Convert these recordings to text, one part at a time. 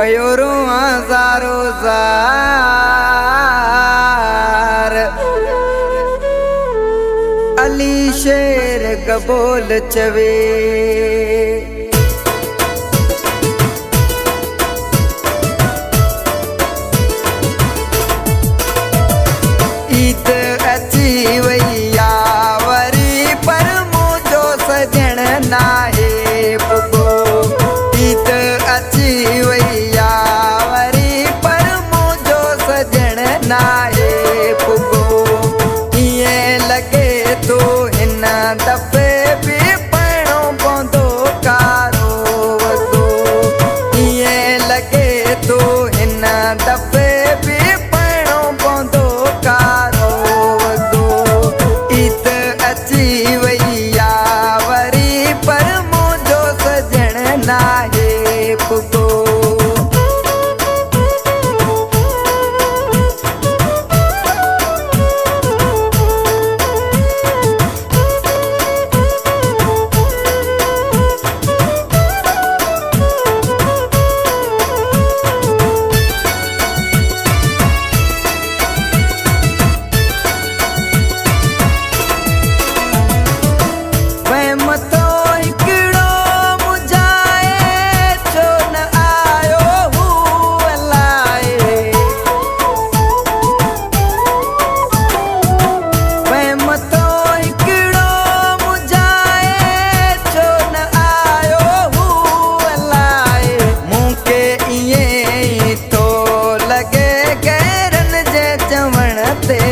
पयोरो हज़ारो ज़ार। अली शेर कबोल चवे। the Imagínate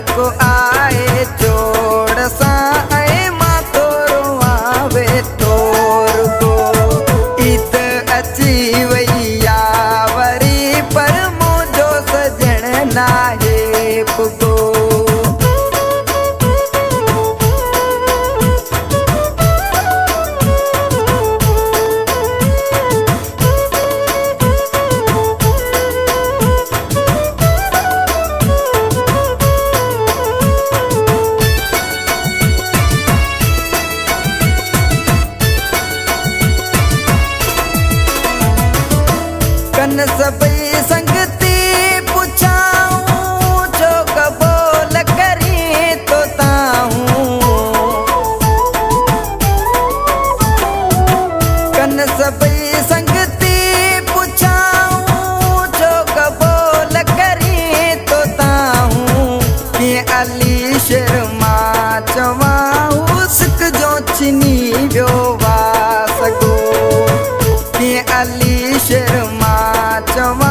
को आए जो मन सबै संगति llamar.